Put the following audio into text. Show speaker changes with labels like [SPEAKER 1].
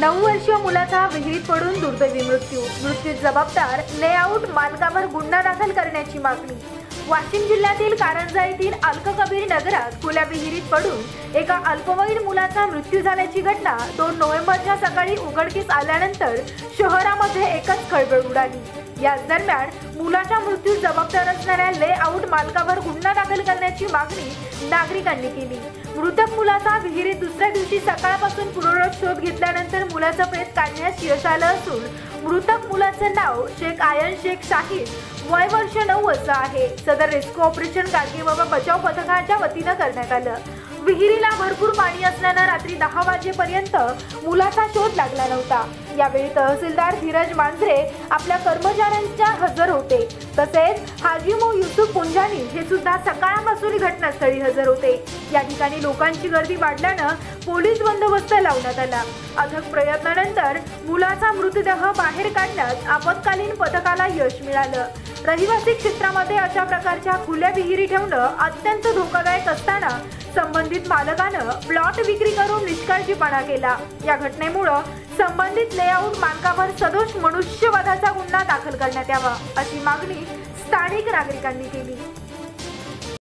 [SPEAKER 1] नऊ वर्षीय मुलाचा विहिरीत पडून दुर्दैवी मृत्यू. मृत्यू जबाबदार लेआउट मालकावर गुन्हा दाखल करण्याची मागणी. वाशिम जिल्ह्यातील कारंजा येथील अलककबीर नगरात खुल्या विहिरीत पडून एका अल्पवयीन मुलाचा मृत्यू झाल्याची घटना दोन नोव्हेंबरच्या सकाळी उघडकीस आल्यानंतर शहरामध्ये एकच खळबळ उडाली. याच दरम्यान मुलाच्या मृत्यू जबाबदार असणाऱ्या लेआउट मालकावर गुन्हा दाखल करण्याची मागणी नागरिकांनी केली. मृतक मुलाचा विहिरीत दुसऱ्या दिवशी सकाळपासून पुनर्वस शोध घेतल्यानंतर मुलाचं प्रेत काढण्यास यश आलं असून मृतक मुलाचं नाव शेख आयन शेख शाहीद वय वर्ष नऊ असं आहे. सदर रेस्क्यू ऑपरेशन गाडगेबाबा बचाव पथकाच्या वतीनं करण्यात आलं. विहिरीला भरपूर पाणी असल्यानं रात्री दहा वाजेपर्यंत मुलाचा शोध लागला नव्हता. यावेळी तहसीलदार धीरज मांजरे आपल्या कर्मचाऱ्यांच्या हजर होते. तसेच हाजीमो युसुफ हे सुद्धा सकाळपासून घटनास्थळी हजर होते. या ठिकाणी लोकांची गर्दी वाढल्यानं पोलीस बंदोबस्त लावण्यात आला. अथक प्रयत्नानंतर मुलाचा मृतदेह बाहेर काढण्यात आपत्कालीन पथकाला यश मिळालं. रहिवासी क्षेत्रामध्ये अशा प्रकारच्या खुल्या विहिरी ठेवणं अत्यंत धोकादायक असताना संबंधित मालकानं प्लॉट विक्री करून निष्काळजीपणा केला. या घटनेमुळं संबंधित लेआउट मालकावर सदो गुन्हा दाखल करण्यात यावा अशी मागणी स्थानिक नागरिकांनी केली.